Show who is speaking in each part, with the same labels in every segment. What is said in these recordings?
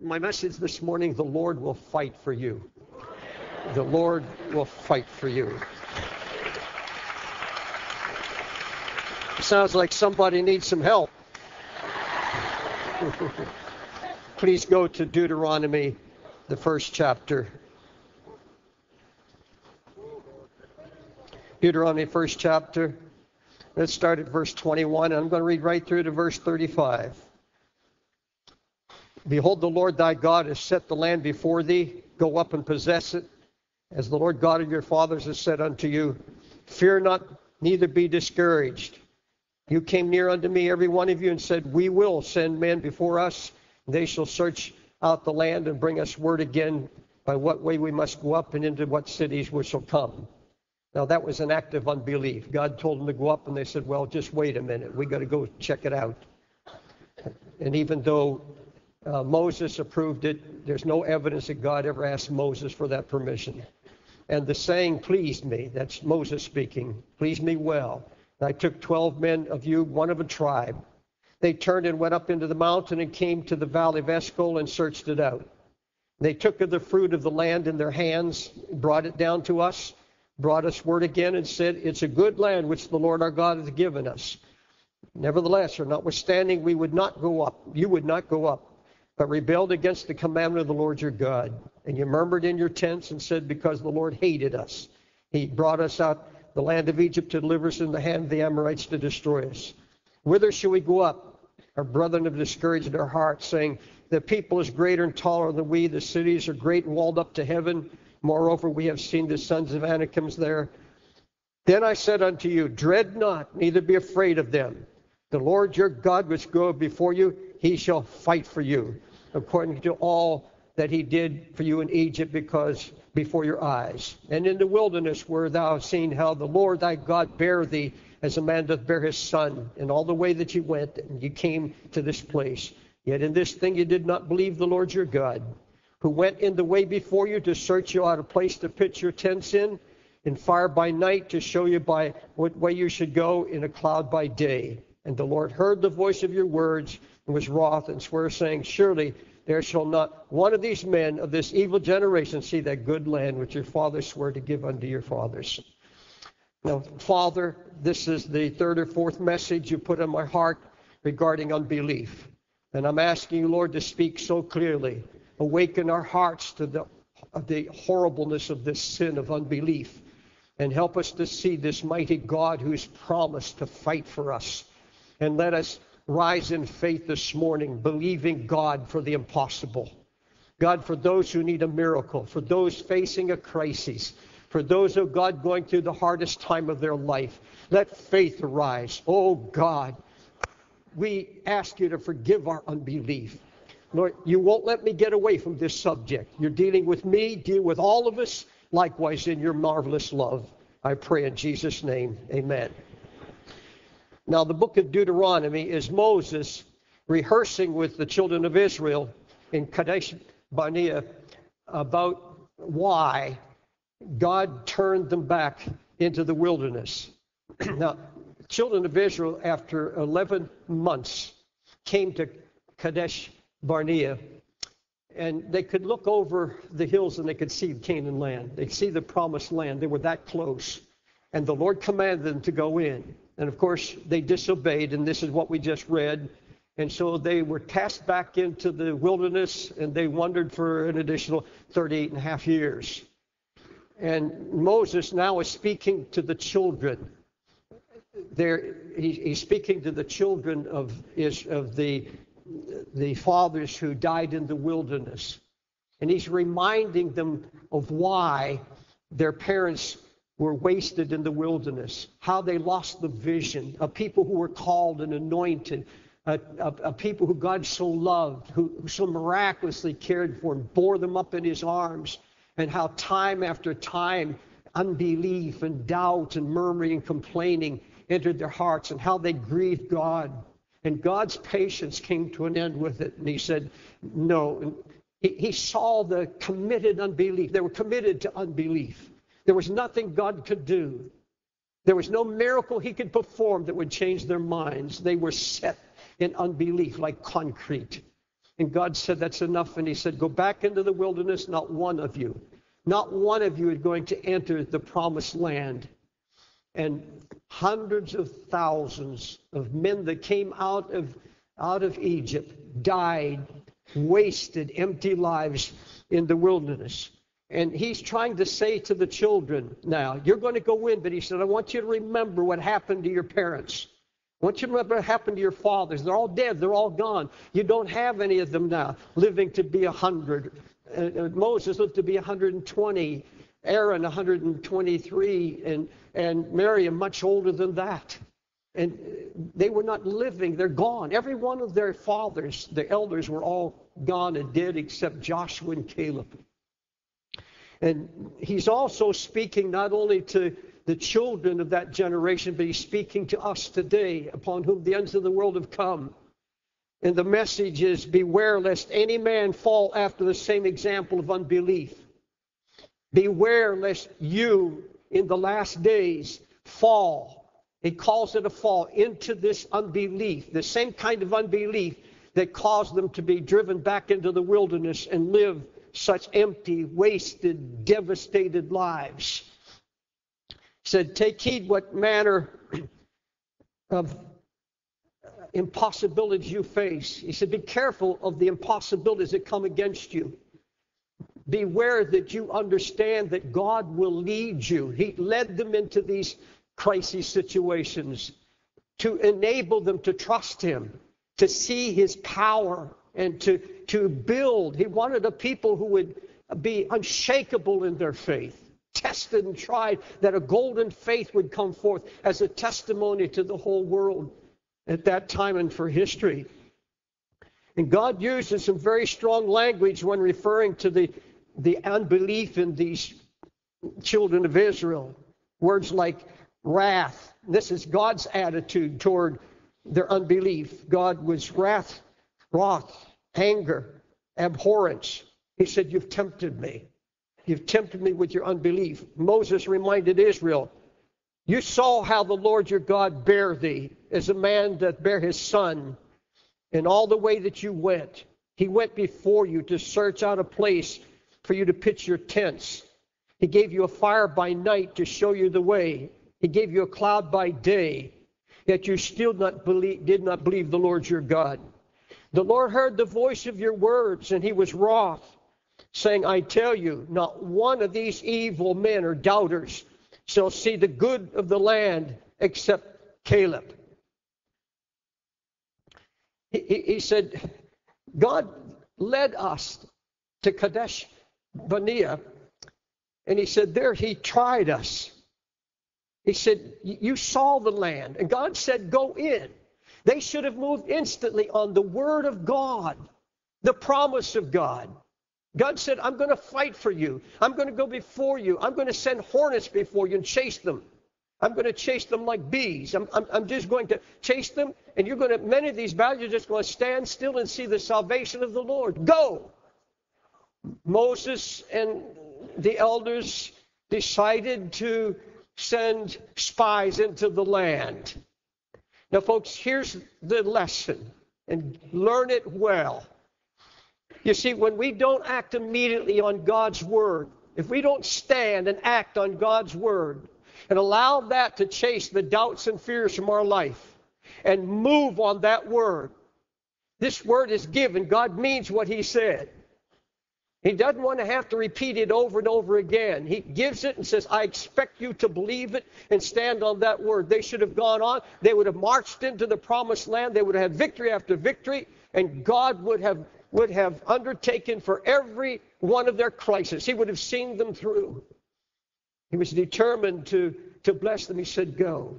Speaker 1: my message this morning the Lord will fight for you. The Lord will fight for you. Sounds like somebody needs some help. Please go to Deuteronomy, the first chapter. Deuteronomy, first chapter. Let's start at verse 21. and I'm going to read right through to verse 35. Behold, the Lord thy God has set the land before thee. Go up and possess it, as the Lord God of your fathers has said unto you. Fear not, neither be discouraged. You came near unto me, every one of you, and said, We will send men before us. They shall search out the land and bring us word again by what way we must go up and into what cities we shall come. Now, that was an act of unbelief. God told them to go up, and they said, Well, just wait a minute. we got to go check it out. And even though uh, Moses approved it, there's no evidence that God ever asked Moses for that permission. And the saying pleased me. That's Moses speaking. Pleased me well. And I took 12 men of you, one of a tribe. They turned and went up into the mountain and came to the valley of Eshcol and searched it out. They took of the fruit of the land in their hands, brought it down to us brought us word again and said, It's a good land which the Lord our God has given us. Nevertheless, or notwithstanding, we would not go up. You would not go up, but rebelled against the commandment of the Lord your God. And you murmured in your tents and said, Because the Lord hated us, he brought us out the land of Egypt to deliver us in the hand of the Amorites to destroy us. Whither shall we go up? Our brethren have discouraged our hearts, saying, The people is greater and taller than we, the cities are great and walled up to heaven. Moreover, we have seen the sons of Anakims there. Then I said unto you, Dread not, neither be afraid of them. The Lord your God which goeth before you, he shall fight for you, according to all that he did for you in Egypt, because before your eyes. And in the wilderness where thou hast seen how the Lord thy God bare thee as a man doth bear his son, in all the way that ye went, and ye came to this place. Yet in this thing you did not believe the Lord your God who went in the way before you to search you out a place to pitch your tents in, in fire by night to show you by what way you should go, in a cloud by day. And the Lord heard the voice of your words and was wroth and swore, saying, Surely there shall not one of these men of this evil generation see that good land which your fathers swore to give unto your fathers. Now, Father, this is the third or fourth message you put in my heart regarding unbelief. And I'm asking you, Lord, to speak so clearly awaken our hearts to the, the horribleness of this sin of unbelief and help us to see this mighty God who's promised to fight for us. And let us rise in faith this morning, believing God for the impossible. God, for those who need a miracle, for those facing a crisis, for those, oh God, going through the hardest time of their life, let faith arise. Oh God, we ask you to forgive our unbelief. Lord, you won't let me get away from this subject. You're dealing with me, deal with all of us, likewise in your marvelous love. I pray in Jesus' name. Amen. Now, the book of Deuteronomy is Moses rehearsing with the children of Israel in Kadesh Barnea about why God turned them back into the wilderness. now, children of Israel, after 11 months, came to Kadesh Barnea, and they could look over the hills and they could see the Canaan land. They see the promised land. They were that close. And the Lord commanded them to go in. And of course, they disobeyed, and this is what we just read. And so they were cast back into the wilderness, and they wandered for an additional 38 and a half years. And Moses now is speaking to the children. There, he, he's speaking to the children of, is, of the the fathers who died in the wilderness. And he's reminding them of why their parents were wasted in the wilderness, how they lost the vision of people who were called and anointed, uh, of, people who God so loved, who, who so miraculously cared for and bore them up in his arms, and how time after time unbelief and doubt and murmuring and complaining entered their hearts, and how they grieved God and God's patience came to an end with it. And he said, No. He, he saw the committed unbelief. They were committed to unbelief. There was nothing God could do. There was no miracle he could perform that would change their minds. They were set in unbelief like concrete. And God said, That's enough. And He said, Go back into the wilderness, not one of you. Not one of you is going to enter the promised land. And hundreds of thousands of men that came out of, out of Egypt died, wasted, empty lives in the wilderness. And he's trying to say to the children now, you're going to go in, but he said, I want you to remember what happened to your parents. I want you to remember what happened to your fathers. They're all dead. They're all gone. You don't have any of them now living to be 100. Uh, Moses lived to be 120. Aaron 123. And, and Miriam much older than that. And they were not living. They're gone. Every one of their fathers, the elders, were all gone and dead except Joshua and Caleb. And he's also speaking not only to the children of that generation, but he's speaking to us today, upon whom the ends of the world have come. And the message is Beware lest any man fall after the same example of unbelief. Beware lest you, in the last days, fall. He calls it a fall into this unbelief, the same kind of unbelief that caused them to be driven back into the wilderness and live such empty, wasted, devastated lives He said, Take heed what manner of uh, impossibilities you face. He said, Be careful of the impossibilities that come against you. Beware that you understand that God will lead you. He led them into these crisis situations to enable them to trust Him, to see His power, and to, to build. He wanted a people who would be unshakable in their faith tested and tried, that a golden faith would come forth as a testimony to the whole world at that time and for history. And God uses some very strong language when referring to the, the unbelief in these children of Israel. Words like wrath. This is God's attitude toward their unbelief. God was wrath, wrath, anger, abhorrence. He said, You've tempted me. You've tempted me with your unbelief. Moses reminded Israel, You saw how the Lord your God bare thee, as a man that bare his son, in all the way that you went. He went before you to search out a place for you to pitch your tents. He gave you a fire by night to show you the way. He gave you a cloud by day, yet you still not believe, did not believe the Lord your God. The Lord heard the voice of your words, and he was wroth saying, I tell you, not one of these evil men or doubters shall see the good of the land except Caleb. He, he, said, God led us to Kadesh Barnea, and he said, There he tried us. He said, You saw the land. And God said, Go in. They should have moved instantly on the word of God, the promise of God. God said, I'm going to fight for you. I'm going to go before you. I'm going to send hornets before you and chase them. I'm going to chase them like bees. I'm, I'm, I'm just going to chase them, and you're going to, many of these battles, you're just going to stand still and see the salvation of the Lord. Go! Moses and the elders decided to send spies into the land. Now, folks, here's the lesson, and learn it well. You see, when we don't act immediately on God's word, if we don't stand and act on God's word and allow that to chase the doubts and fears from our life and move on that word, this word is given. God means what he said. He doesn't want to have to repeat it over and over again. He gives it and says, I expect you to believe it and stand on that word. They should have gone on. They would have marched into the promised land. They would have had victory after victory, and God would have would have undertaken for every one of their crises. He would have seen them through. He was determined to, to bless them. He said, Go.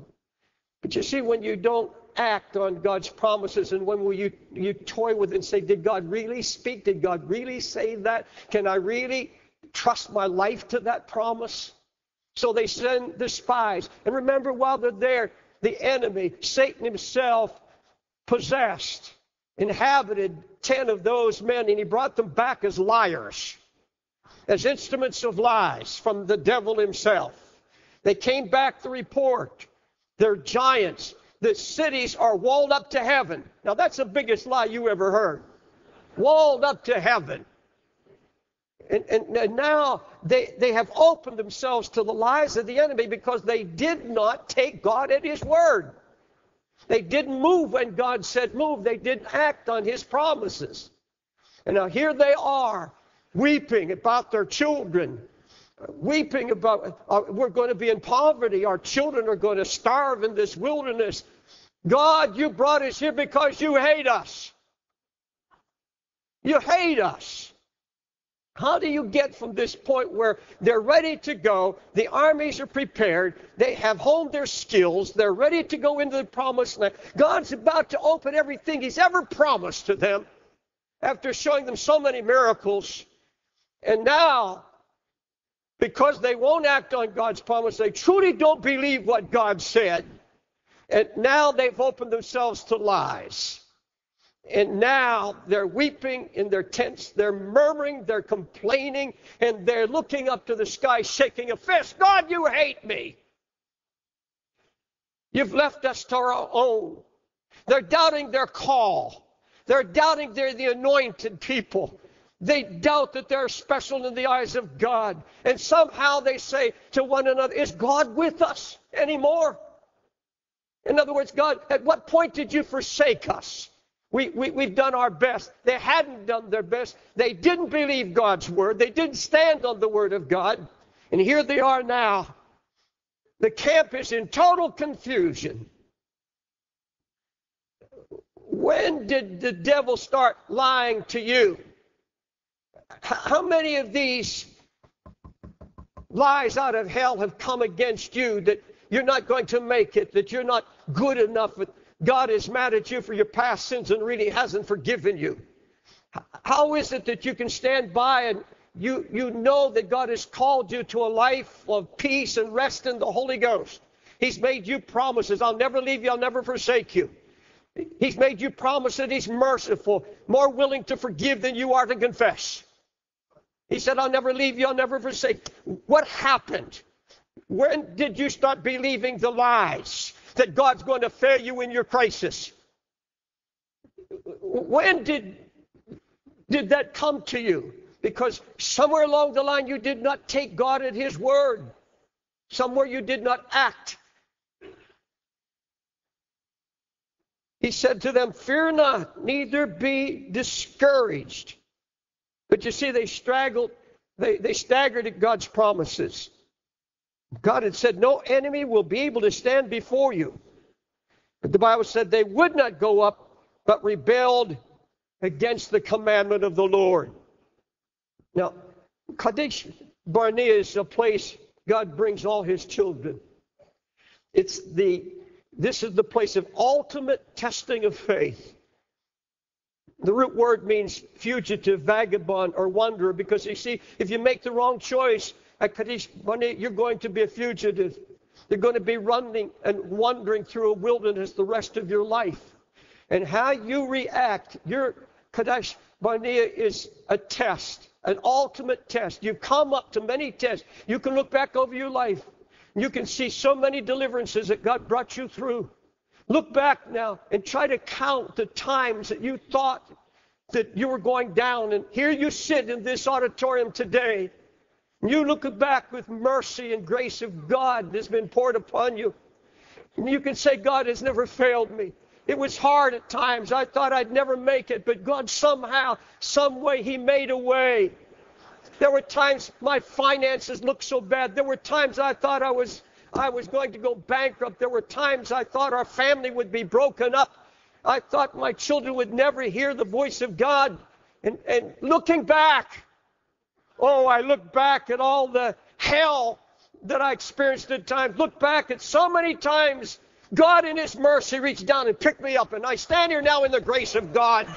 Speaker 1: But you see, when you don't act on God's promises and when you, you toy with it and say, Did God really speak? Did God really say that? Can I really trust my life to that promise? So they send the spies. And remember, while they're there, the enemy, Satan himself, possessed inhabited 10 of those men, and he brought them back as liars, as instruments of lies from the devil himself. They came back the report they're giants. The cities are walled up to heaven. Now, that's the biggest lie you ever heard. walled up to heaven. And, and, and, now they, they have opened themselves to the lies of the enemy because they did not take God at His word. They didn't move when God said move. They didn't act on His promises. And now here they are, weeping about their children, weeping about uh, we're going to be in poverty. Our children are going to starve in this wilderness. God, you brought us here because you hate us. You hate us. How do you get from this point where they're ready to go, the armies are prepared, they have honed their skills, they're ready to go into the promised land? God's about to open everything He's ever promised to them after showing them so many miracles. And now because they won't act on God's promise. They truly don't believe what God said. And now they've opened themselves to lies. And now they're weeping in their tents, they're murmuring, they're complaining, and they're looking up to the sky, shaking a fist. God, you hate me. You've left us to our own. They're doubting their call. They're doubting they're the anointed people. They doubt that they're special in the eyes of God. And somehow they say to one another, Is God with us anymore? In other words, God, at what point did you forsake us? We, we, we've done our best. They hadn't done their best. They didn't believe God's word. They didn't stand on the word of God. And here they are now. The camp is in total confusion. When did the devil start lying to you? How many of these lies out of hell have come against you that you're not going to make it, that you're not good enough, that God is mad at you for your past sins and really hasn't forgiven you? How is it that you can stand by and you, you know that God has called you to a life of peace and rest in the Holy Ghost? He's made you promises. I'll never leave you, I'll never forsake you. He's made you promise that He's merciful, more willing to forgive than you are to confess. He said, I'll never leave you, I'll never forsake. What happened? When did you start believing the lies that God's going to fail you in your crisis? When did, did that come to you? Because somewhere along the line you did not take God at His word. Somewhere you did not act. He said to them, Fear not, neither be discouraged. But you see, they straggled, they, they staggered at God's promises. God had said, No enemy will be able to stand before you. But the Bible said they would not go up, but rebelled against the commandment of the Lord. Now, Kadesh Barnea is a place God brings all his children. It's the this is the place of ultimate testing of faith. The root word means fugitive, vagabond, or wanderer, because you see, if you make the wrong choice at Kadesh Barnea, you're going to be a fugitive. You're going to be running and wandering through a wilderness the rest of your life. And how you react, your Kadesh Barnea is a test, an ultimate test. You've come up to many tests. You can look back over your life. You can see so many deliverances that God brought you through. Look back now and try to count the times that you thought that you were going down. And here you sit in this auditorium today. You look back with mercy and grace of God that's been poured upon you. And you can say, God has never failed me. It was hard at times. I thought I'd never make it, but God somehow, some way, He made a way. There were times my finances looked so bad. There were times I thought I was I was going to go bankrupt. There were times I thought our family would be broken up. I thought my children would never hear the voice of God. And, and looking back, oh, I look back at all the hell that I experienced at times. Look back at so many times God in His mercy reached down and picked me up. And I stand here now in the grace of God.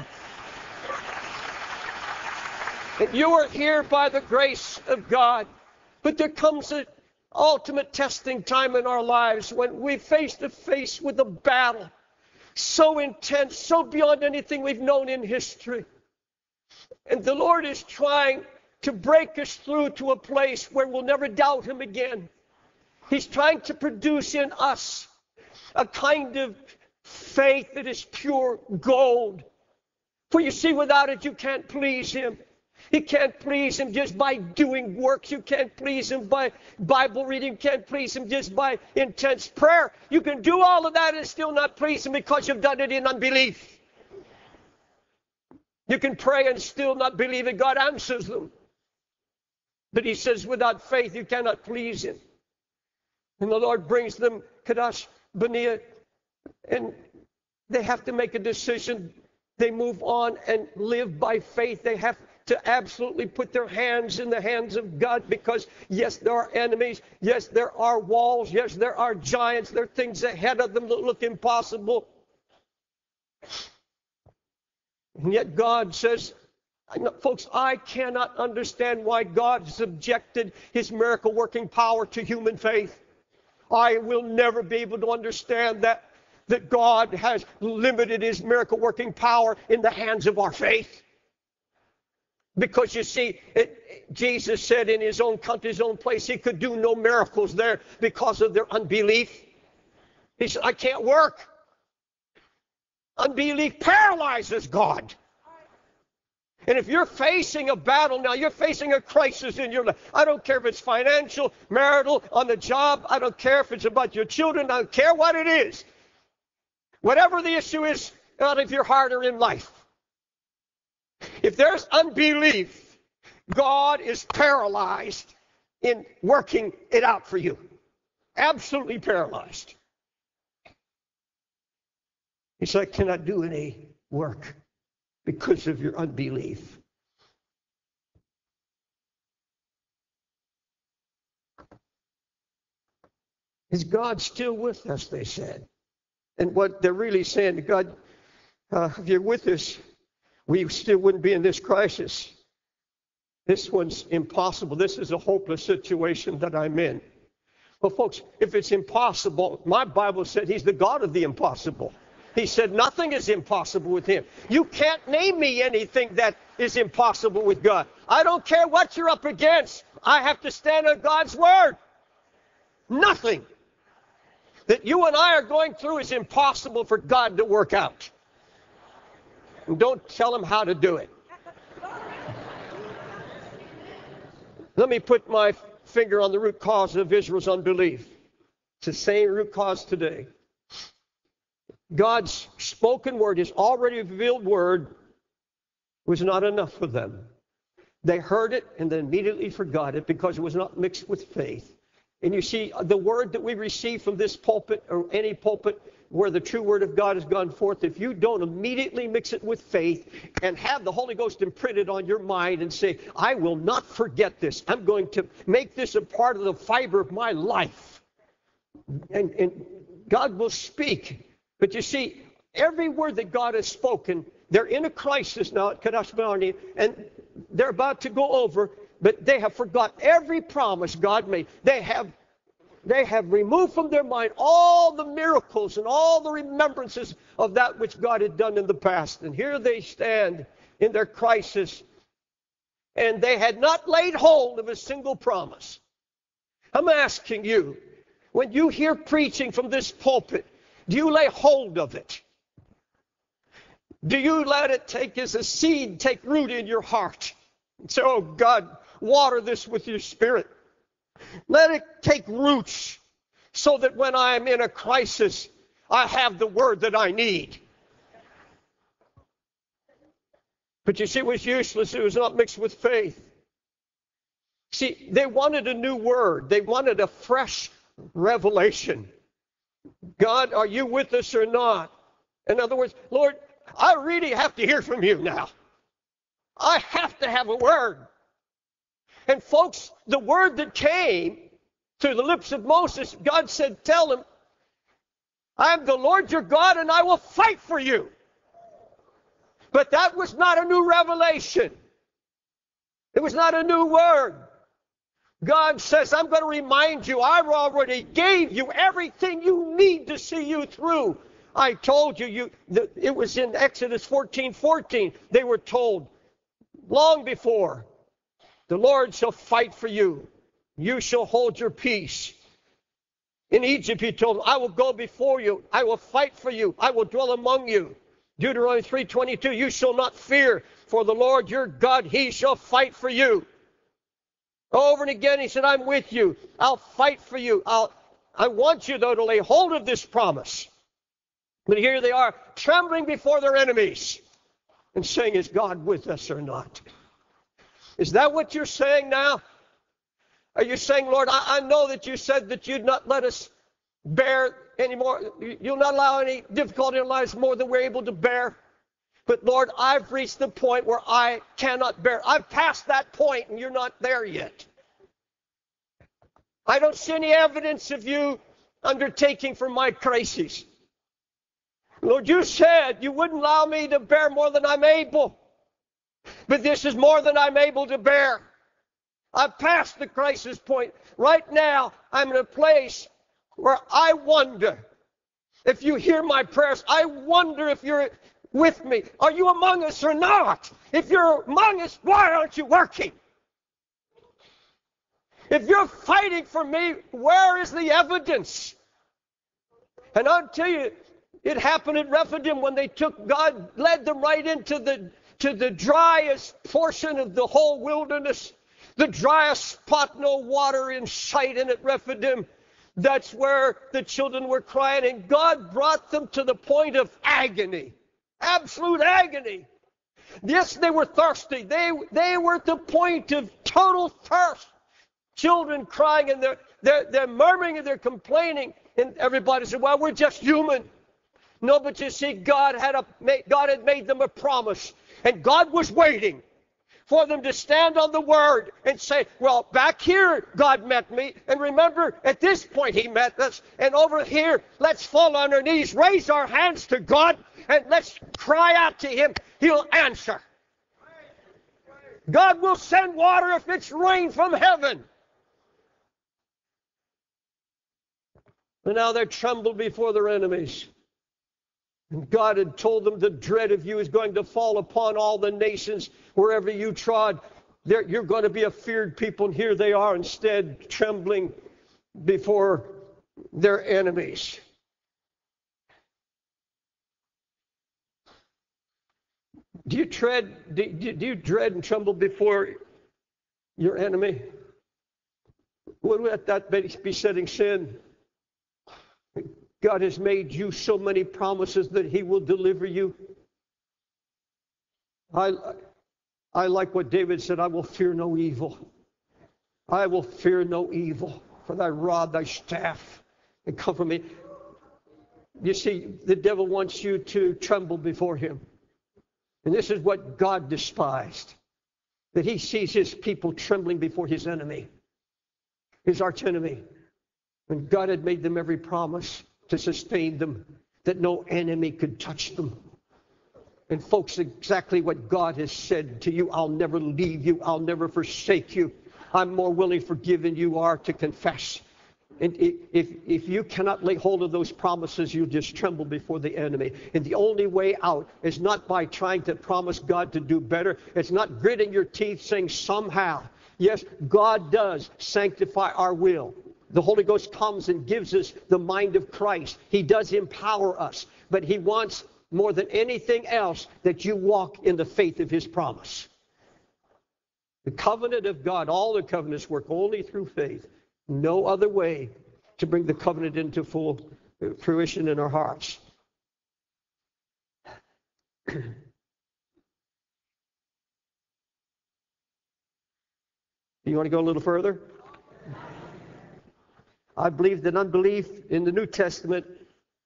Speaker 1: And you are here by the grace of God. But there comes a ultimate testing time in our lives when we face to face with a battle so intense, so beyond anything we've known in history. And the Lord is trying to break us through to a place where we'll never doubt Him again. He's trying to produce in us a kind of faith that is pure gold, For you see, without it, you can't please Him. You can't please Him just by doing works. You can't please Him by Bible reading. You can't please Him just by intense prayer. You can do all of that and still not please Him because you've done it in unbelief. You can pray and still not believe that God answers them. But He says, without faith, you cannot please Him. And the Lord brings them, Kadesh, Barnea, and they have to make a decision. They move on and live by faith. They have to absolutely put their hands in the hands of God because, yes, there are enemies. Yes, there are walls. Yes, there are giants. There are things ahead of them that look impossible. And yet God says, folks, I cannot understand why God subjected his miracle working power to human faith. I will never be able to understand that that God has limited his miracle working power in the hands of our faith. Because you see, it, Jesus said in his own country, his own place, he could do no miracles there because of their unbelief. He said, I can't work. Unbelief paralyzes God. And if you're facing a battle now, you're facing a crisis in your life. I don't care if it's financial, marital, on the job. I don't care if it's about your children. I don't care what it is. Whatever the issue is out of your heart or in life. If there's unbelief, God is paralyzed in working it out for you. Absolutely paralyzed. He said, I cannot do any work because of your unbelief. Is God still with us? They said. And what they're really saying, to God, uh, if you're with us, we still wouldn't be in this crisis. This one's impossible. This is a hopeless situation that I'm in. Well, folks, if it's impossible, my Bible said He's the God of the impossible. He said nothing is impossible with Him. You can't name me anything that is impossible with God. I don't care what you're up against. I have to stand on God's Word. Nothing that you and I are going through is impossible for God to work out. And don't tell them how to do it. Let me put my finger on the root cause of Israel's unbelief. It's the same root cause today. God's spoken word, his already revealed word, was not enough for them. They heard it and then immediately forgot it because it was not mixed with faith. And you see, the word that we receive from this pulpit or any pulpit where the true word of God has gone forth, if you don't immediately mix it with faith and have the Holy Ghost imprinted on your mind and say, I will not forget this, I'm going to make this a part of the fiber of my life. And, and God will speak. But you see, every word that God has spoken, they're in a crisis now at Kadesh and they're about to go over, but they have forgot every promise God made. They have they have removed from their mind all the miracles and all the remembrances of that which God had done in the past. And here they stand in their crisis, and they had not laid hold of a single promise. I'm asking you, when you hear preaching from this pulpit, do you lay hold of it? Do you let it take as a seed take root in your heart? And say, oh God, Water this with your spirit. Let it take roots so that when I'm in a crisis, I have the word that I need. But you see, it was useless. It was not mixed with faith. See, they wanted a new word, they wanted a fresh revelation. God, are you with us or not? In other words, Lord, I really have to hear from you now. I have to have a word. And folks, the word that came through the lips of Moses, God said, Tell him, I am the Lord your God and I will fight for you. But that was not a new revelation. It was not a new word. God says, I'm going to remind you, I already gave you everything you need to see you through. I told you, you it was in Exodus 14 14. They were told long before the Lord shall fight for you. You shall hold your peace. In Egypt, he told them, I will go before you. I will fight for you. I will dwell among you. Deuteronomy 3:22, you shall not fear, for the Lord your God, he shall fight for you. Over and again, he said, I'm with you. I'll fight for you. I'll, I want you, though, to lay hold of this promise. But here they are, trembling before their enemies and saying, Is God with us or not? Is that what you're saying now? Are you saying, Lord, I, I know that you said that you'd not let us bear any more, you'll not allow any difficulty in our lives more than we're able to bear? But Lord, I've reached the point where I cannot bear. I've passed that point and you're not there yet. I don't see any evidence of you undertaking for my crises. Lord, you said you wouldn't allow me to bear more than I'm able. But this is more than I'm able to bear. I've passed the crisis point. Right now, I'm in a place where I wonder if you hear my prayers. I wonder if you're with me. Are you among us or not? If you're among us, why aren't you working? If you're fighting for me, where is the evidence? And I'll tell you, it happened at Rephidim when they took God led them right into the to the driest portion of the whole wilderness, the driest spot, no water in sight, and at Rephidim, that's where the children were crying, and God brought them to the point of agony, absolute agony. Yes, they were thirsty. They they were at the point of total thirst. Children crying and they're they're, they're murmuring and they're complaining, and everybody said, "Well, we're just human." No, but you see, God had, a, God had made them a promise. And God was waiting for them to stand on the word and say, Well, back here, God met me. And remember, at this point, He met us. And over here, let's fall on our knees, raise our hands to God, and let's cry out to Him. He'll answer. God will send water if it's rain from heaven. And now they're trembled before their enemies. God had told them the dread of you is going to fall upon all the nations wherever you trod. You're going to be a feared people, and here they are instead trembling before their enemies. Do you dread? Do, do you dread and tremble before your enemy? Would that be setting sin? God has made you so many promises that He will deliver you. I, I like what David said I will fear no evil. I will fear no evil, for thy rod, thy staff, they comfort me. You see, the devil wants you to tremble before him. And this is what God despised that he sees his people trembling before his enemy, his archenemy. When God had made them every promise, to sustain them, that no enemy could touch them. And, folks, exactly what God has said to you I'll never leave you, I'll never forsake you. I'm more willing to forgive than you are to confess. And if, if you cannot lay hold of those promises, you'll just tremble before the enemy. And the only way out is not by trying to promise God to do better. It's not gritting your teeth saying somehow. Yes, God does sanctify our will. The Holy Ghost comes and gives us the mind of Christ. He does empower us, but He wants more than anything else that you walk in the faith of His promise. The covenant of God, all the covenants work only through faith. No other way to bring the covenant into full uh, fruition in our hearts. you want to go a little further? I believe that unbelief in the New Testament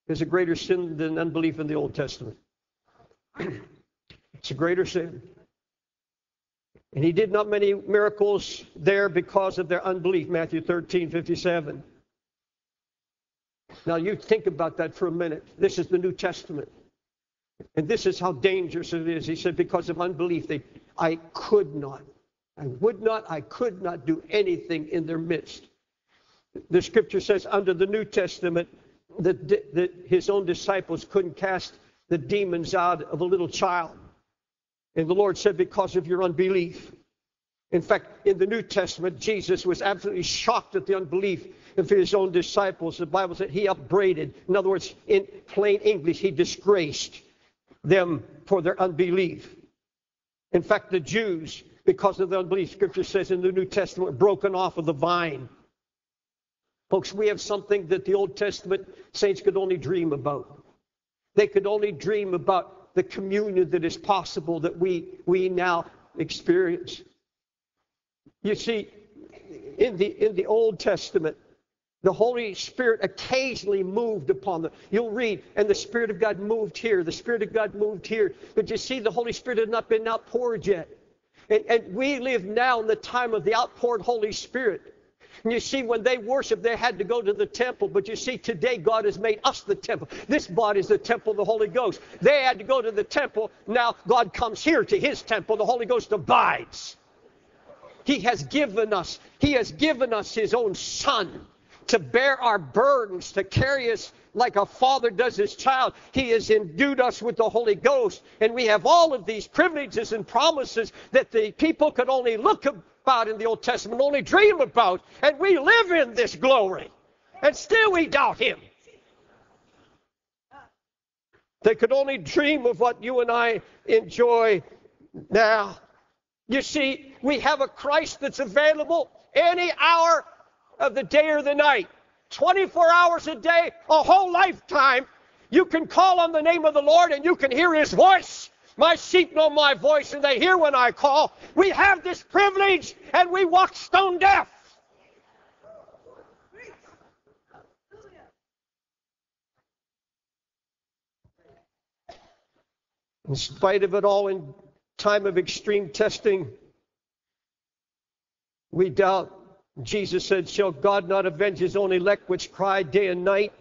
Speaker 1: is a greater sin than unbelief in the Old Testament. it's a greater sin. And he did not many miracles there because of their unbelief, Matthew 13, 57. Now you think about that for a minute. This is the New Testament. And this is how dangerous it is. He said, because of unbelief, they, I could not, I would not, I could not do anything in their midst the scripture says under the New Testament that, that his own disciples couldn't cast the demons out of a little child. And the Lord said, because of your unbelief. In fact, in the New Testament, Jesus was absolutely shocked at the unbelief of his own disciples. The Bible said he upbraided. In other words, in plain English, he disgraced them for their unbelief. In fact, the Jews, because of their unbelief, Scripture says in the New Testament, broken off of the vine. Folks, we have something that the Old Testament saints could only dream about. They could only dream about the communion that is possible that we, we now experience. You see, in the, in the Old Testament, the Holy Spirit occasionally moved upon them. You'll read, and the Spirit of God moved here, the Spirit of God moved here. But you see, the Holy Spirit had not been outpoured yet. And, and we live now in the time of the outpoured Holy Spirit. And you see, when they worship, they had to go to the temple. But you see, today God has made us the temple. This body is the temple of the Holy Ghost. They had to go to the temple. Now God comes here to his temple. The Holy Ghost abides. He has given us, He has given us His own Son to bear our burdens, to carry us like a father does his child. He has endued us with the Holy Ghost. And we have all of these privileges and promises that the people could only look about in the Old Testament, only dream about. And we live in this glory. And still we doubt him. They could only dream of what you and I enjoy now. You see, we have a Christ that's available any hour of the day or the night, 24 hours a day, a whole lifetime. You can call on the name of the Lord and you can hear his voice. My sheep know my voice and they hear when I call. We have this privilege and we walk stone deaf. In spite of it all, in time of extreme testing, we doubt Jesus said, Shall God not avenge his own elect which cry day and night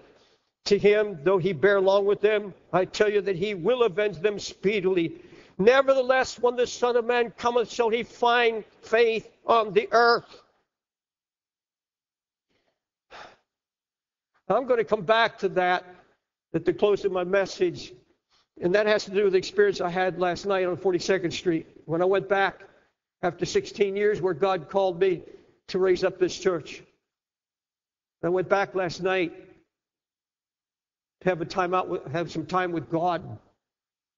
Speaker 1: to him, though he bear long with them? I tell you that he will avenge them speedily. Nevertheless, when the Son of Man cometh, shall he find faith on the earth? I'm going to come back to that at the close of my message. And that has to do with the experience I had last night on 42nd Street when I went back after 16 years where God called me to raise up this church. I went back last night to have a time out, have some time with God,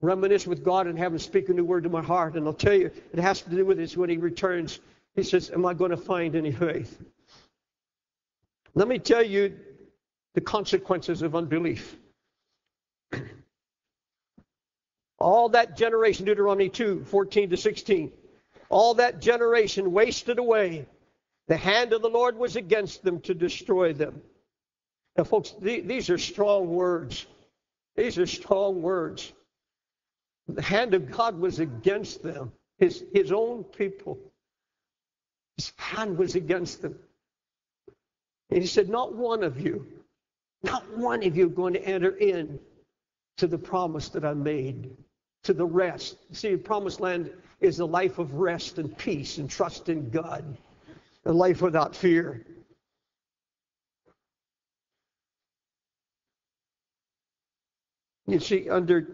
Speaker 1: reminisce with God, and have Him speak a new word to my heart. And I'll tell you, it has to do with this when He returns. He says, "Am I going to find any faith?" Let me tell you the consequences of unbelief. All that generation, Deuteronomy 2, 14 to 16, all that generation wasted away the hand of the Lord was against them to destroy them. Now, folks, these are strong words. These are strong words. The hand of God was against them, his, his own people. His hand was against them. And he said, Not one of you, not one of you are going to enter in to the promise that I made, to the rest. See, the promised land is a life of rest and peace and trust in God a life without fear. You see, under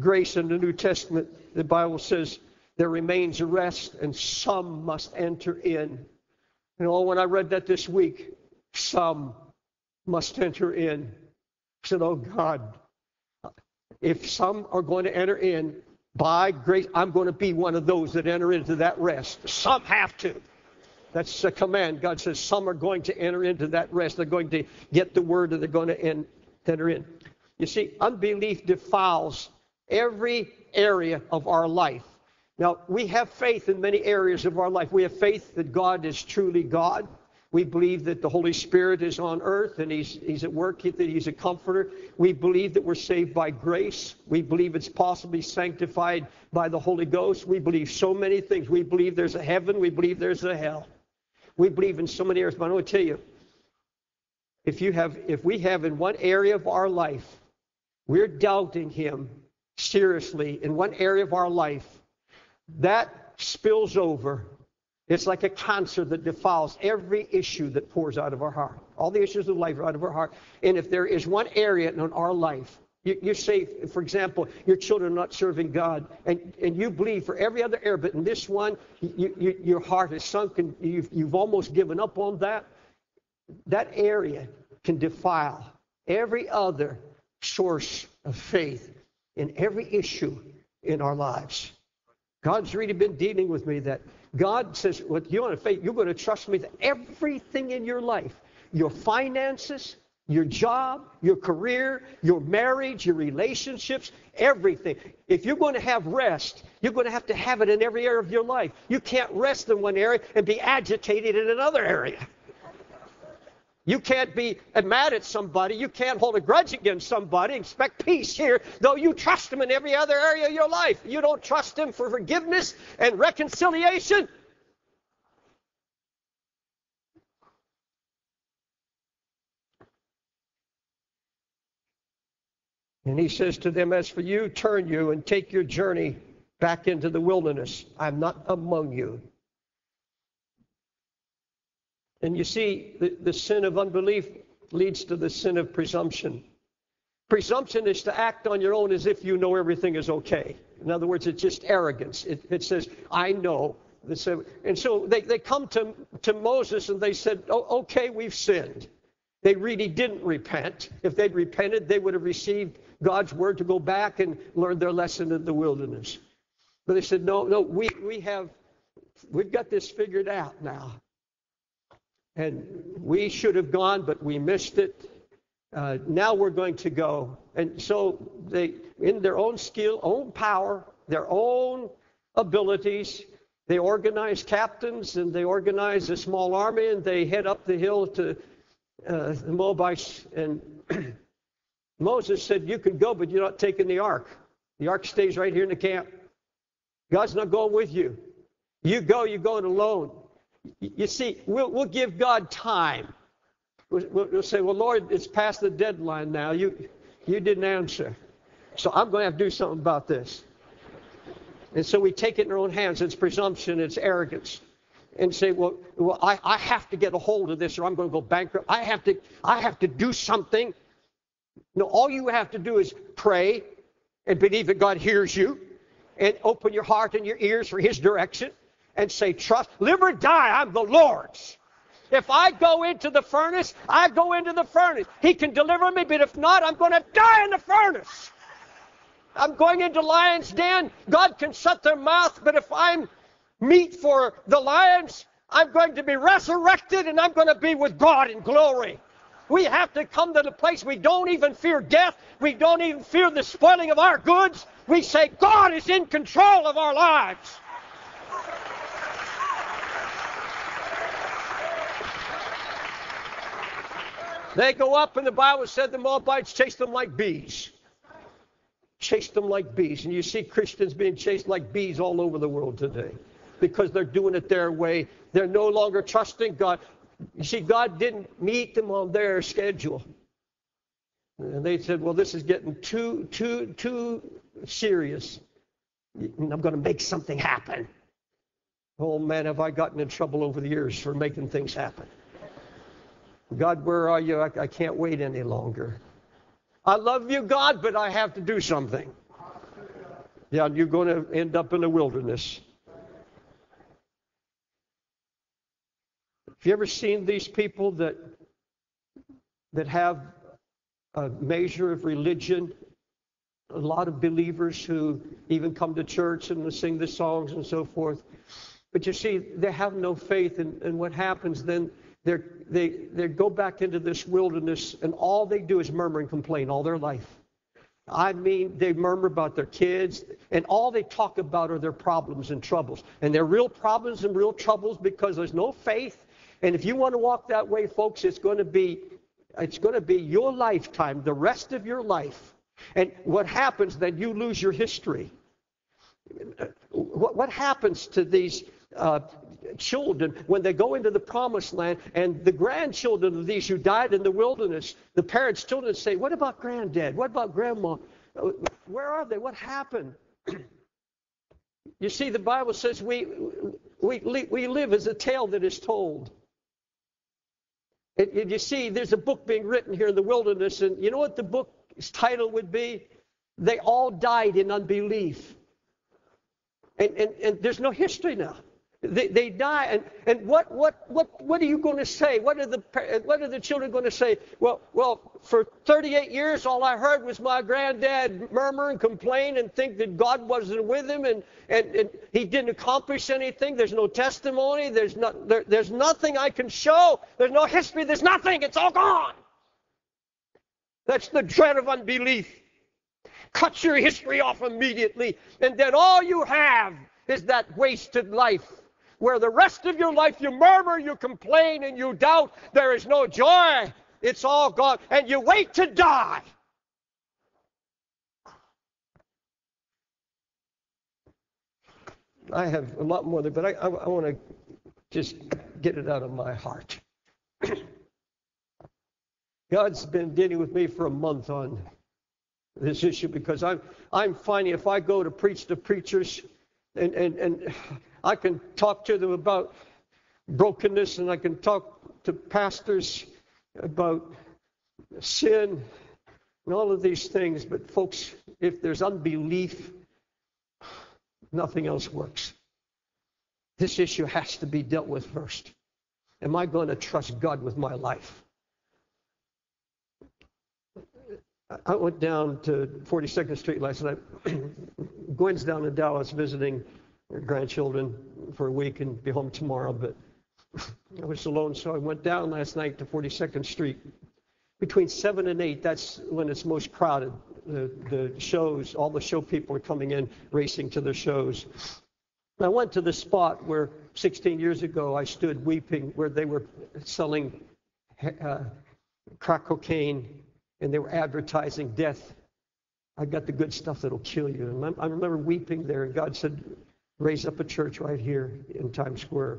Speaker 1: grace in the New Testament, the Bible says there remains a rest and some must enter in. You know, when I read that this week, some must enter in. I said, Oh God, if some are going to enter in by grace, I'm going to be one of those that enter into that rest. Some have to. That's a command. God says some are going to enter into that rest. They're going to get the word and they're going to enter in. You see, unbelief defiles every area of our life. Now, we have faith in many areas of our life. We have faith that God is truly God. We believe that the Holy Spirit is on earth and he's, he's at work, that He's a comforter. We believe that we're saved by grace. We believe it's possibly sanctified by the Holy Ghost. We believe so many things. We believe there's a heaven. We believe there's a hell. We believe in so many areas, but I want to tell you, if you have, if we have in one area of our life, we're doubting Him seriously in one area of our life, that spills over. It's like a cancer that defiles every issue that pours out of our heart. All the issues of life are out of our heart. And if there is one area in our life you, you, say, for example, your children are not serving God, and, and you believe for every other area, but in this one, you, you, your heart is sunk and you've, you've almost given up on that. That area can defile every other source of faith in every issue in our lives. God's really been dealing with me that God says, "What you want to faith? You're going to trust me that everything in your life, your finances, your job, your career, your marriage, your relationships, everything. If you're going to have rest, you're going to have to have it in every area of your life. You can't rest in one area and be agitated in another area. You can't be mad at somebody. You can't hold a grudge against somebody, expect peace here, though you trust them in every other area of your life. You don't trust them for forgiveness and reconciliation. And he says to them, As for you, turn you and take your journey back into the wilderness. I'm not among you. And you see, the, the sin of unbelief leads to the sin of presumption. Presumption is to act on your own as if you know everything is okay. In other words, it's just arrogance. It, it says, I know. And so they, they come to, to Moses and they said, oh, okay, we've sinned. They really didn't repent. If they'd repented, they would have received God's word to go back and learn their lesson in the wilderness. But they said, no, no, we, we have, we've got this figured out now. And we should have gone, but we missed it. Uh, now we're going to go. And so they, in their own skill, own power, their own abilities, they organize captains and they organize a small army and they head up the hill to uh, the Moabites. And Moses said, You can go, but you're not taking the ark. The ark stays right here in the camp. God's not going with you. You go, you're going alone. You see, we'll, we'll give God time. We'll, we'll, say, Well, Lord, it's past the deadline now. You, you didn't answer. So I'm going to have to do something about this. And so we take it in our own hands. It's presumption, it's arrogance. And say, well, well I, I have to get a hold of this or I'm going to go bankrupt. I have to, I have to do something no, all you have to do is pray and believe that God hears you and open your heart and your ears for His direction and say, Trust, live or die, I'm the Lord's. If I go into the furnace, I go into the furnace. He can deliver me, but if not, I'm going to die in the furnace. I'm going into lion's den. God can shut their mouth, but if I'm meat for the lions, I'm going to be resurrected and I'm going to be with God in glory. We have to come to the place we don't even fear death. We don't even fear the spoiling of our goods. We say, God is in control of our lives. They go up, and the Bible said the Moabites chased them like bees. Chased them like bees. And you see Christians being chased like bees all over the world today because they're doing it their way. They're no longer trusting God. You see, God didn't meet them on their schedule. And they said, well, this is getting too, too, too serious. I'm going to make something happen. Oh, man, have I gotten in trouble over the years for making things happen. God, where are you? I, I can't wait any longer. I love you, God, but I have to do something. Yeah, you're going to end up in the wilderness. Have you ever seen these people that that have a measure of religion? A lot of believers who even come to church and sing the songs and so forth. But you see, they have no faith, and, and what happens then? They they they go back into this wilderness, and all they do is murmur and complain all their life. I mean, they murmur about their kids, and all they talk about are their problems and troubles. And they're real problems and real troubles because there's no faith and if you want to walk that way, folks, it's going to be it's going to be your lifetime, the rest of your life. And what happens then you lose your history. What, what happens to these uh, children when they go into the promised land and the grandchildren of these who died in the wilderness, the parents' children say, What about granddad? What about grandma? Where are they? What happened? you see, the Bible says we, we, we live as a tale that is told. And, you see, there's a book being written here in the wilderness, and you know what the book's title would be? They all died in unbelief. And, and, and there's no history now. They, they die, and, and what, what, what, what are you going to say? What are, the, what are the children going to say? Well, well, for 38 years, all I heard was my granddad murmur and complain and think that God wasn't with him and, and, and he didn't accomplish anything. There's no testimony. There's, not, there, there's nothing I can show. There's no history. There's nothing. It's all gone. That's the dread of unbelief. Cut your history off immediately, and then all you have is that wasted life where the rest of your life you murmur, you complain, and you doubt. There is no joy. It's all gone. And you wait to die. I have a lot more, there, but I, I, I want to just get it out of my heart. God's been dealing with me for a month on this issue because I'm, I'm finding if I go to preach to preachers and, and, and I can talk to them about brokenness, and I can talk to pastors about sin and all of these things. But, folks, if there's unbelief, nothing else works. This issue has to be dealt with first. Am I going to trust God with my life? I went down to 42nd Street last night. Gwen's down in Dallas visiting grandchildren for a week and be home tomorrow, but I was alone, so I went down last night to 42nd Street. Between 7 and 8, that's when it's most crowded. The, the shows, all the show people are coming in, racing to the shows. I went to the spot where 16 years ago I stood weeping, where they were selling uh, crack cocaine and they were advertising death. I got the good stuff that'll kill you. And I remember weeping there, and God said, raise up a church right here in Times Square.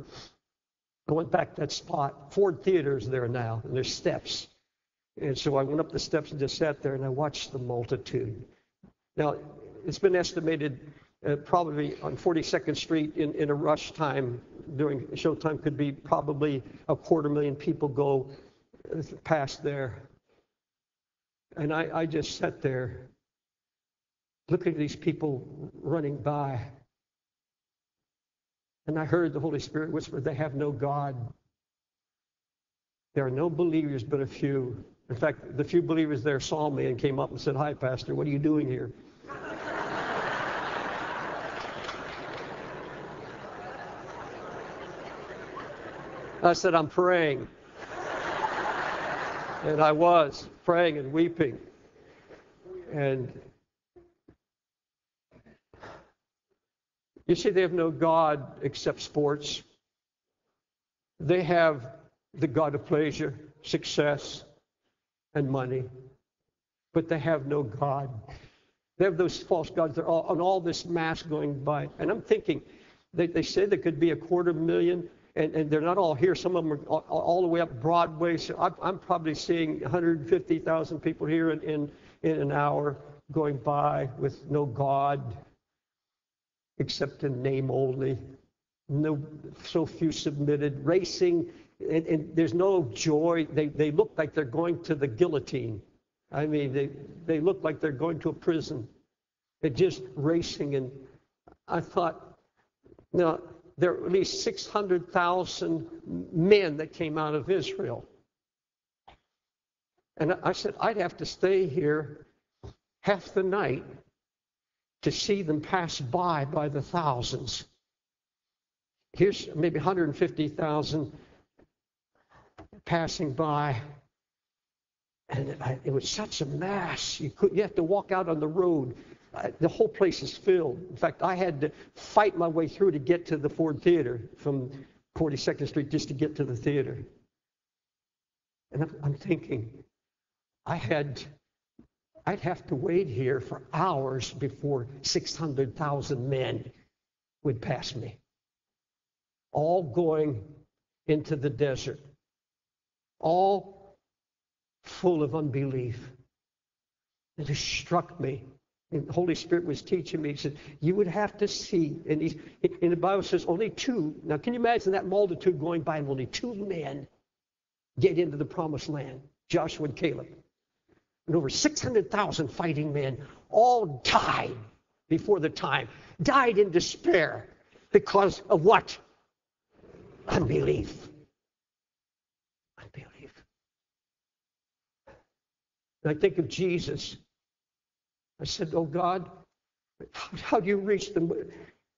Speaker 1: I went back to that spot. Ford Theater's there now, and there's steps. And so I went up the steps and just sat there and I watched the multitude. Now, it's been estimated uh, probably on 42nd Street in, in a rush time during showtime could be probably a quarter million people go uh, past there. And I, I just sat there looking at these people running by. And I heard the Holy Spirit whisper, They have no God. There are no believers but a few. In fact, the few believers there saw me and came up and said, Hi, Pastor, what are you doing here? I said, I'm praying. and I was praying and weeping. And You see, they have no God except sports. They have the God of pleasure, success, and money, but they have no God. They have those false gods. They're all, on all this mass going by. And I'm thinking, they, they say there could be a quarter million, and, and they're not all here. Some of them are all, all the way up Broadway. So I'm, I'm probably seeing 150,000 people here in, in, in an hour going by with no God except in name only. No, so few submitted, racing, and, and there's no joy. They, they look like they're going to the guillotine. I mean, they, they look like they're going to a prison. They're just racing. And I thought, now, there are at least 600,000 men that came out of Israel. And I said, I'd have to stay here half the night to see them pass by by the thousands. Here's maybe 150,000 passing by. And it was such a mass. You, could, you have to walk out on the road. the whole place is filled. In fact, I had to fight my way through to get to the Ford Theater from 42nd Street just to get to the theater. And I'm, I'm thinking, I had I'd have to wait here for hours before 600,000 men would pass me, all going into the desert, all full of unbelief. And it struck me. And the Holy Spirit was teaching me. He said, You would have to see. And, he, and the Bible says only two. Now, can you imagine that multitude going by and only two men get into the promised land Joshua and Caleb? And over 600,000 fighting men all died before the time, died in despair because of what? Unbelief. Unbelief. And I think of Jesus. I said, Oh God, how do you reach them?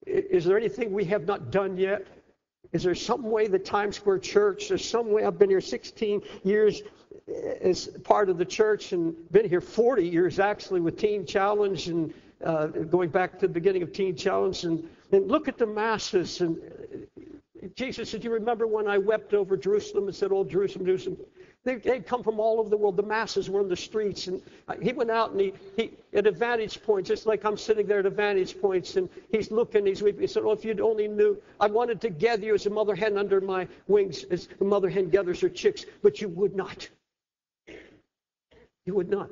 Speaker 1: Is there anything we have not done yet? Is there some way the Times Square Church, there's some way I've been here 16 years as part of the church and been here 40 years actually with Teen Challenge and uh, going back to the beginning of Teen Challenge and, and look at the masses. And Jesus said, You remember when I wept over Jerusalem and said, Oh, Jerusalem, Jerusalem? They, would come from all over the world. The masses were in the streets. And he went out and he, he, at a vantage point, just like I'm sitting there at a vantage point, and he's looking, he's weeping. He said, Oh, if you'd only knew, I wanted to gather you as a mother hen under my wings, as a mother hen gathers her chicks, but you would not. You would not.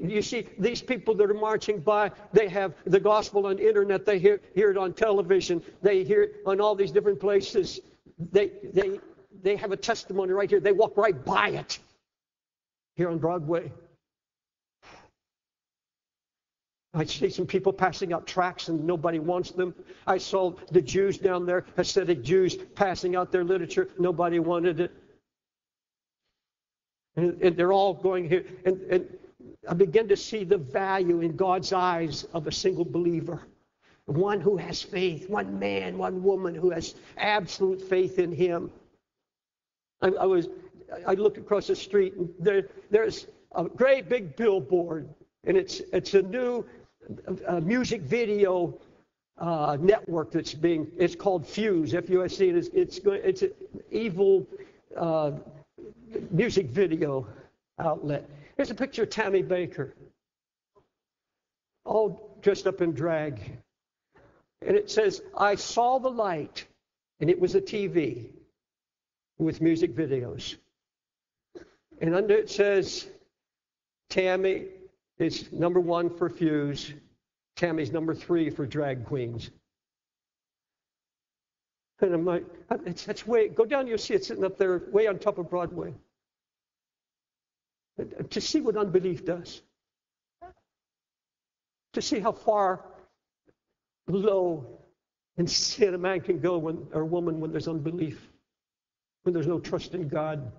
Speaker 1: You see, these people that are marching by, they have the gospel on the internet, they hear, hear it on television, they hear it on all these different places. They, they, they have a testimony right here. They walk right by it here on Broadway. I see some people passing out tracts and nobody wants them. I saw the Jews down there, Hasidic Jews, passing out their literature. Nobody wanted it. And, and they're all going here. And, and I begin to see the value in God's eyes of a single believer. One who has faith, one man, one woman who has absolute faith in Him. I, I was, I looked across the street, and there, there's a great big billboard, and it's it's a new uh, music video uh, network that's being. It's called Fuse, F-U-S-E. It's it's it's an evil uh, music video outlet. Here's a picture of Tammy Bakker, all dressed up in drag. And it says, I saw the light, and it was a TV with music videos. And under it says, Tammy is number one for Fuse, Tammy's number three for drag queens. And I'm like, it's, that's way, go down, you'll see it sitting up there way on top of Broadway to see what unbelief does, to see how far low in sin a man can go when, or a woman when there's unbelief, when there's no trust in God.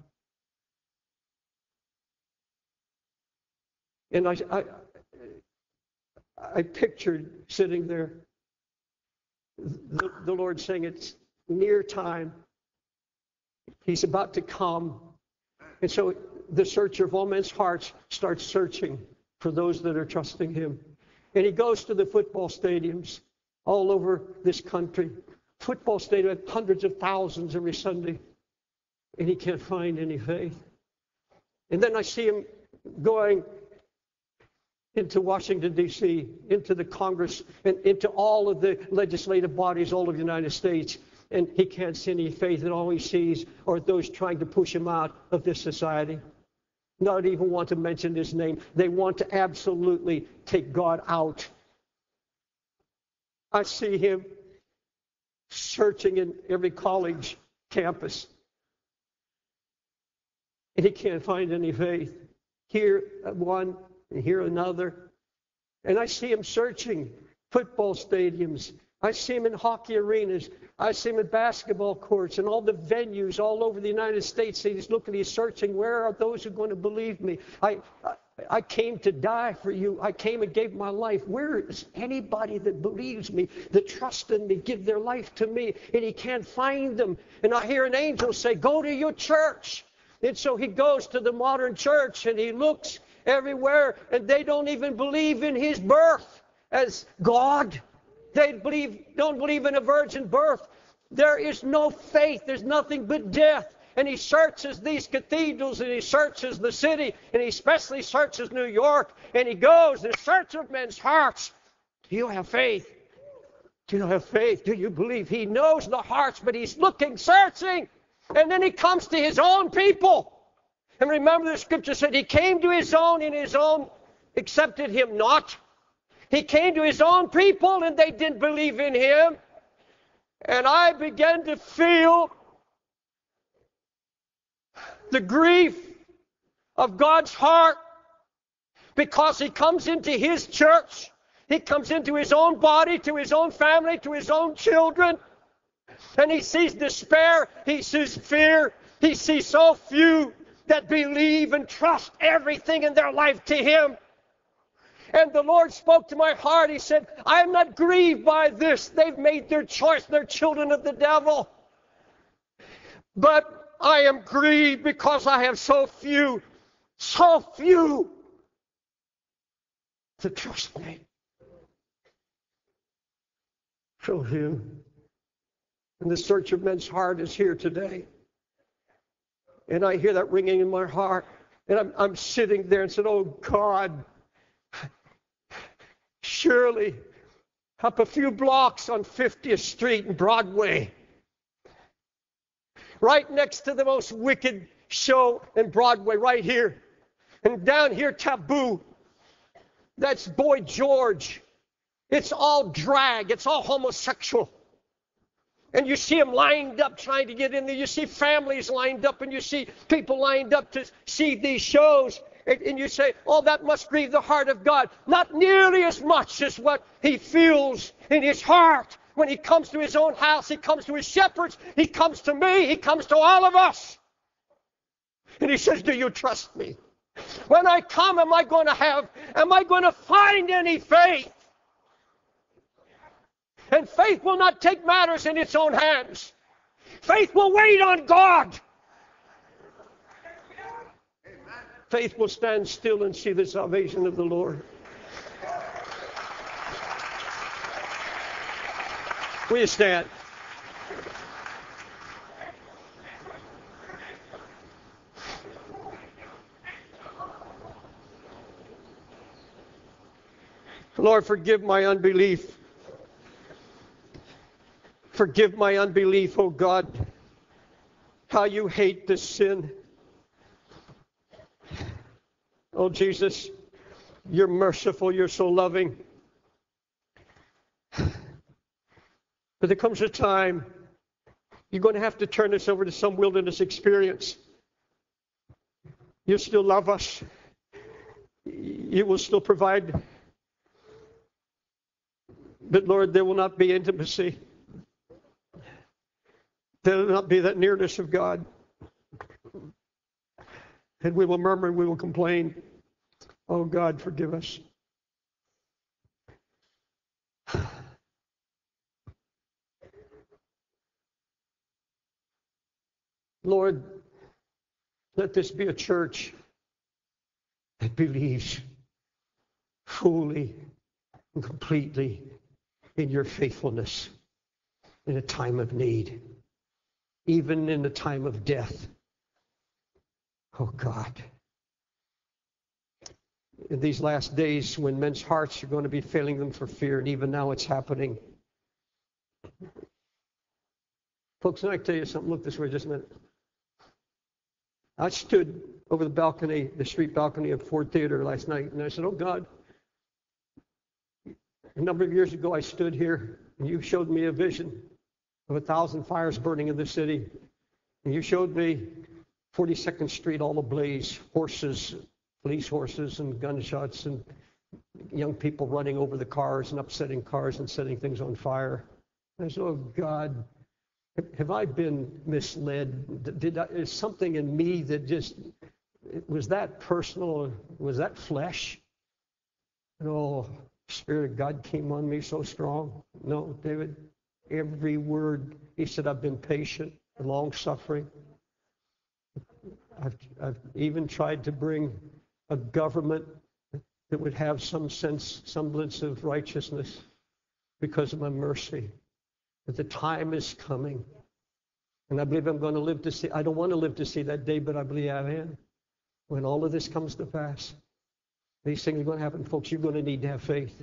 Speaker 1: And I, I, I pictured sitting there, the, the Lord saying, It's near time. He's about to come. And so the searcher of all men's hearts starts searching for those that are trusting him. And he goes to the football stadiums all over this country. Football stadium, hundreds of thousands every Sunday. And he can't find any faith. And then I see him going into Washington, D.C., into the Congress, and into all of the legislative bodies all over the United States. And he can't see any faith, and all he sees are those trying to push him out of this society not even want to mention his name. They want to absolutely take God out. I see him searching in every college campus. And he can't find any faith. Here one, and here another. And I see him searching football stadiums. I see him in hockey arenas. I see him at basketball courts and all the venues all over the United States. He's looking, he's searching, where are those who are going to believe me? I, I came to die for you. I came and gave my life. Where is anybody that believes me, that trusts in me, give their life to me? And he can't find them. And I hear an angel say, Go to your church. And so he goes to the modern church and he looks everywhere, and they don't even believe in his birth as God. They believe, don't believe in a virgin birth. There is no faith. There's nothing but death. And he searches these cathedrals and he searches the city and he especially searches New York and he goes in search of men's hearts. Do you have faith? Do you have faith? Do you believe? He knows the hearts, but he's looking, searching. And then he comes to his own people. And remember the scripture said he came to his own and his own accepted him not. He came to his own people and they didn't believe in him. And I began to feel the grief of God's heart because he comes into his church, he comes into his own body, to his own family, to his own children, And he sees despair, he sees fear, he sees so few that believe and trust everything in their life to him. And the Lord spoke to my heart. He said, I am not grieved by this. They've made their choice. They're children of the devil. But I am grieved because I have so few, so few to trust me. So him. And the search of men's heart is here today. And I hear that ringing in my heart. And I'm, I'm sitting there and said, Oh God, surely up a few blocks on 50th Street and Broadway, right next to the most wicked show in Broadway, right here. And down here, Taboo. That's Boy George. It's all drag, it's all homosexual. And you see them lined up trying to get in there. You see families lined up, and you see people lined up to see these shows. And, you say, oh, that must grieve the heart of God. Not nearly as much as what he feels in his heart when he comes to his own house. He comes to his shepherds. He comes to me. He comes to all of us. And he says, do you trust me? When I come, am I going to have, am I going to find any faith? And faith will not take matters in its own hands. Faith will wait on God. Faith will stand still and see the salvation of the Lord. Will you stand? Lord, forgive my unbelief. Forgive my unbelief, oh God. How you hate this sin. Oh Jesus, you're merciful, you're so loving. But there comes a time you're going to have to turn this over to some wilderness experience. You still love us. You will still provide. But Lord, there will not be intimacy. There will not be that nearness of God. And we will murmur, and we will complain. Oh God, forgive us. Lord, let this be a church that believes fully and completely in your faithfulness in a time of need even in the time of death. Oh God. In these last days, when men's hearts are going to be failing them for fear, and even now it's happening. Folks, can I tell you something? Look this way just a minute. I stood over the balcony, the street balcony of Ford Theater last night, and I said, Oh God, a number of years ago I stood here, and you showed me a vision of a thousand fires burning in the city. And you showed me 42nd Street all ablaze, horses, police horses, and gunshots, and young people running over the cars and upsetting cars and setting things on fire. I said, Oh God, have I been misled? Did I, is something in me that just was that personal? Was that flesh? And oh, Spirit of God came on me so strong. No, David, every word. He said, I've been patient, long suffering. I've, I've even tried to bring a government that would have some sense, semblance of righteousness because of my mercy. But the time is coming. And I believe I'm going to live to see, I don't want to live to see that day, but I believe I am. When all of this comes to pass, these things are going to happen, folks. You're going to need to have faith.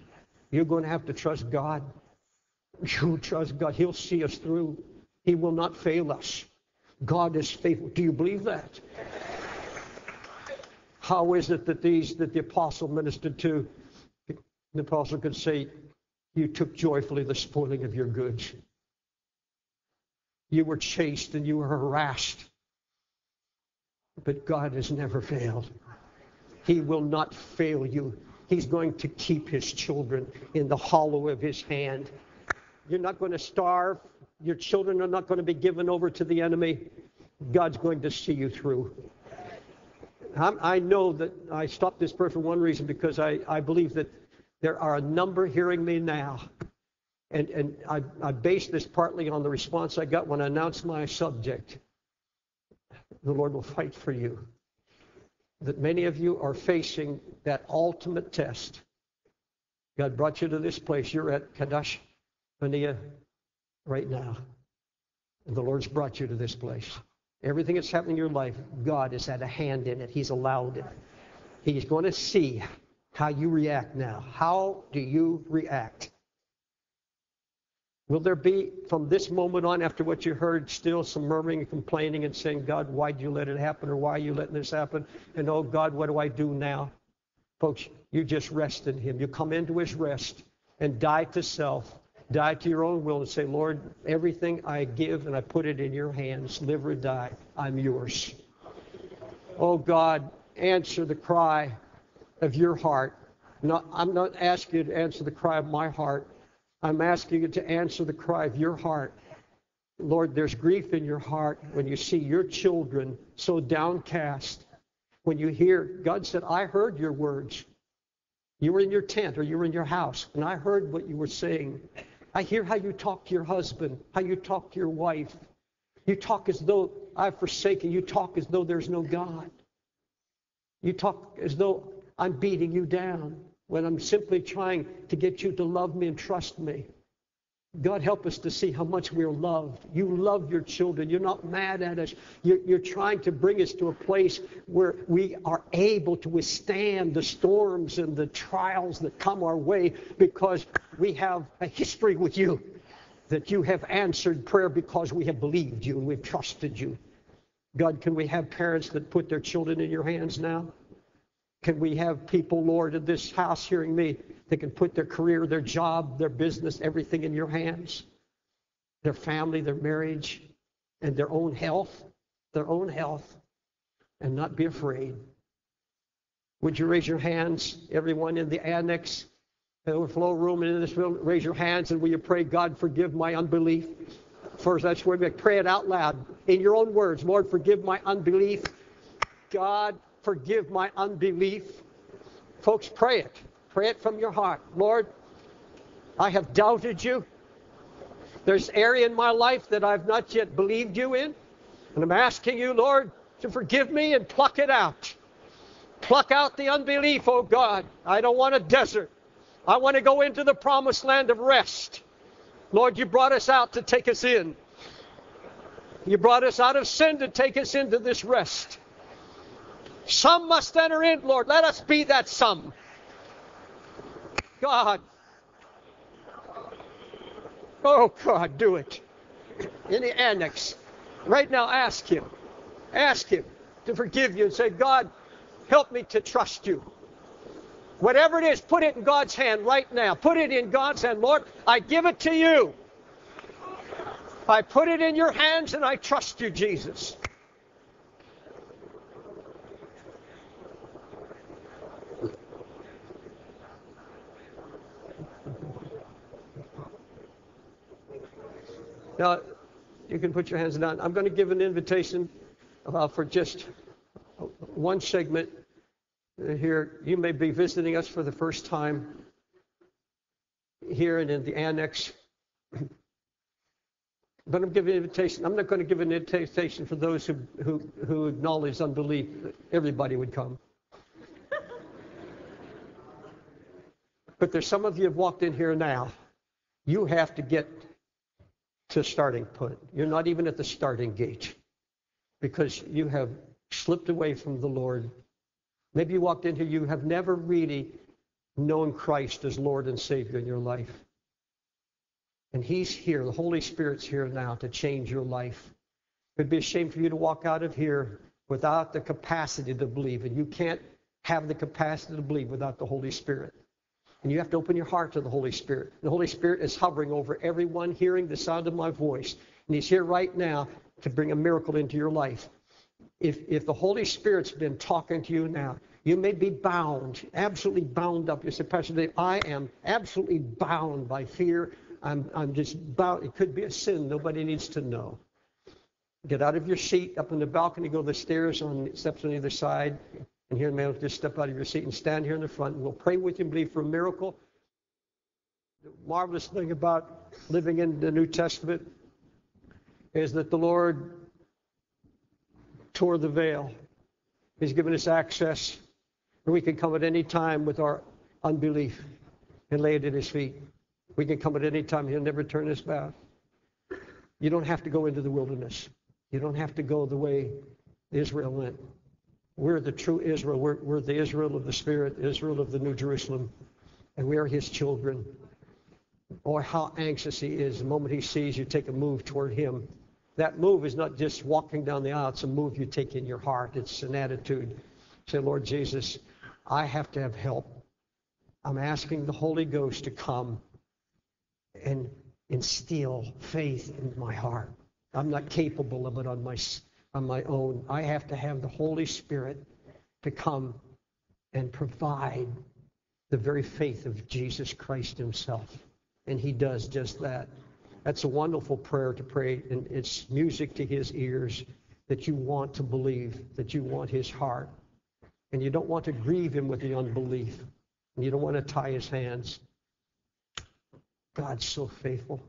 Speaker 1: You're going to have to trust God. You trust God. He'll see us through. He will not fail us. God is faithful. Do you believe that? How is it that these that the apostle ministered to? The apostle could say, You took joyfully the spoiling of your goods. You were chased and you were harassed. But God has never failed. He will not fail you. He's going to keep his children in the hollow of his hand. You're not going to starve. Your children are not going to be given over to the enemy. God's going to see you through. I'm, i know that I stopped this prayer for one reason because I, I believe that there are a number hearing me now. And, and I, I base this partly on the response I got when I announced my subject. The Lord will fight for you. That many of you are facing that ultimate test. God brought you to this place. You're at Kadesh Barnea right now. And the Lord's brought you to this place. Everything that's happening in your life, God has had a hand in it. He's allowed it. He's going to see how you react now. How do you react? Will there be, from this moment on, after what you heard, still some murmuring and complaining and saying, God, why did you let it happen? Or why are you letting this happen? And oh, God, what do I do now? Folks, you just rest in Him. You come into His rest and die to self Die to your own will and say, Lord, everything I give and I put it in your hands, live or die, I'm yours. Oh God, answer the cry of your heart. Not, I'm not asking you to answer the cry of my heart. I'm asking you to answer the cry of your heart. Lord, there's grief in your heart when you see your children so downcast. When you hear, God said, I heard your words. You were in your tent or you were in your house, and I heard what you were saying. I hear how you talk to your husband, how you talk to your wife. You talk as though I've forsaken. You talk as though there's no God. You talk as though I'm beating you down when I'm simply trying to get you to love me and trust me. God, help us to see how much we're loved. You love your children. You're not mad at us. You're, you're, trying to bring us to a place where we are able to withstand the storms and the trials that come our way because we have a history with you. That you have answered prayer because we have believed you and we've trusted you. God, can we have parents that put their children in your hands now? Can we have people, Lord, in this house hearing me that can put their career, their job, their business, everything in your hands? Their family, their marriage, and their own health, their own health, and not be afraid. Would you raise your hands, everyone in the annex, the overflow room, and in this room? Raise your hands, and will you pray, God, forgive my unbelief? First, that's where we pray it out loud in your own words. Lord, forgive my unbelief. God, forgive my unbelief. Folks, pray it. Pray it from your heart. Lord, I have doubted you. There's area in my life that I've not yet believed you in. And I'm asking you, Lord, to forgive me and pluck it out. Pluck out the unbelief, oh God. I don't want a desert. I want to go into the promised land of rest. Lord, you brought us out to take us in. You brought us out of sin to take us into this rest. Some must enter in, Lord. Let us be that some. God. Oh, God, do it. In the annex. Right now, ask Him. Ask Him to forgive you and say, God, help me to trust you. Whatever it is, put it in God's hand right now. Put it in God's hand. Lord, I give it to you. I put it in your hands and I trust you, Jesus. Now, you can put your hands down. I'm going to give an invitation uh, for just one segment here. You may be visiting us for the first time here and in the annex. But I'm giving an invitation. I'm not going to give an invitation for those who, who, who acknowledge unbelief. Everybody would come. but there's some of you have walked in here now. You have to get to starting point. You're not even at the starting gate because you have slipped away from the Lord. Maybe you walked in here, you have never really known Christ as Lord and Savior in your life. And He's here, the Holy Spirit's here now to change your life. It would be a shame for you to walk out of here without the capacity to believe, and you can't have the capacity to believe without the Holy Spirit. And you have to open your heart to the Holy Spirit. The Holy Spirit is hovering over everyone hearing the sound of my voice. And He's here right now to bring a miracle into your life. If, if the Holy Spirit's been talking to you now, you may be bound, absolutely bound up. You say, Pastor Dave, I am absolutely bound by fear I'm, I'm just about, it could be a sin nobody needs to know. Get out of your seat up in the balcony, go to the stairs on steps on either side, and here, man, just step out of your seat and stand here in the front, and we'll pray with you and believe for a miracle. The marvelous thing about living in the New Testament is that the Lord tore the veil. He's given us access, and we can come at any time with our unbelief and lay it at His feet. We can come at any time. He'll never turn us back. You don't have to go into the wilderness. You don't have to go the way Israel went. We're the true Israel. We're, we're the Israel of the Spirit, Israel of the New Jerusalem, and we are His children. Or how anxious He is the moment He sees you take a move toward Him. That move is not just walking down the aisle, it's a move you take in your heart. It's an attitude. Say, Lord Jesus, I have to have help. I'm asking the Holy Ghost to come and instill faith in my heart. I'm not capable of it on my, on my own. I have to have the Holy Spirit to come and provide the very faith of Jesus Christ Himself. And He does just that. That's a wonderful prayer to pray, and it's music to His ears that you want to believe, that you want His heart. And you don't want to grieve Him with the unbelief, and you don't want to tie His hands. God's so faithful.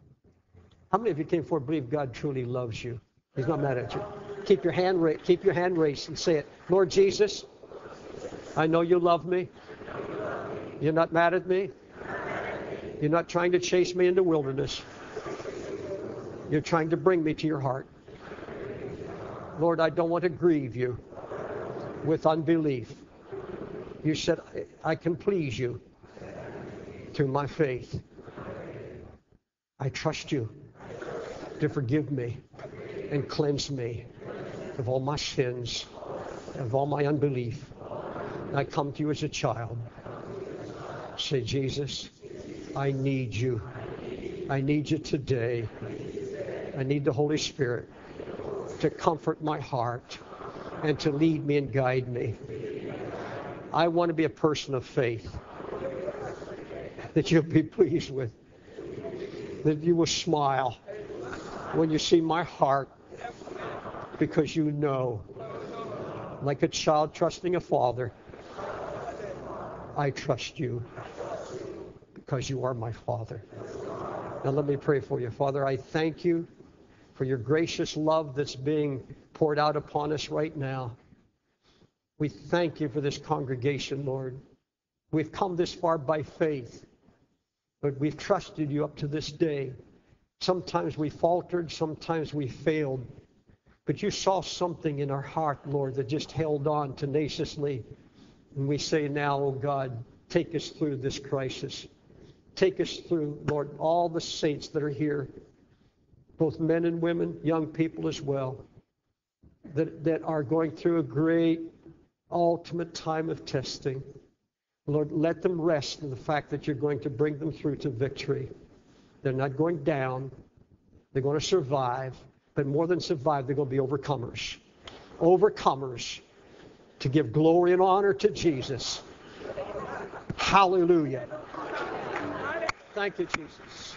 Speaker 1: How many of you came forward believe God truly loves you? He's not mad at you. Keep your hand ra- keep your hand raised and say it. Lord Jesus, I know you love me. You're not mad at me. You're not trying to chase me into wilderness. You're trying to bring me to your heart. Lord, I don't want to grieve you with unbelief. You said I can please you through my faith. I trust you to forgive me and cleanse me of all my sins, of all my unbelief. I come to you as a child. Say, Jesus, I need you. I need you today. I need the Holy Spirit to comfort my heart and to lead me and guide me. I want to be a person of faith that you'll be pleased with, that you will smile when you see my heart because you know, like a child trusting a father, I trust you because you are my father. Now let me pray for you. Father, I thank you for your gracious love that's being poured out upon us right now. We thank you for this congregation, Lord. We've come this far by faith, but we've trusted you up to this day. Sometimes we faltered, sometimes we failed. But you saw something in our heart, Lord, that just held on tenaciously. And we say now, oh God, take us through this crisis. Take us through, Lord, all the saints that are here, both men and women, young people as well, that, that are going through a great ultimate time of testing. Lord, let them rest in the fact that you're going to bring them through to victory. They're not going down. They're going to survive. But more than survive, they're going to be overcomers. Overcomers to give glory and honor to Jesus. Hallelujah. Thank you, Jesus.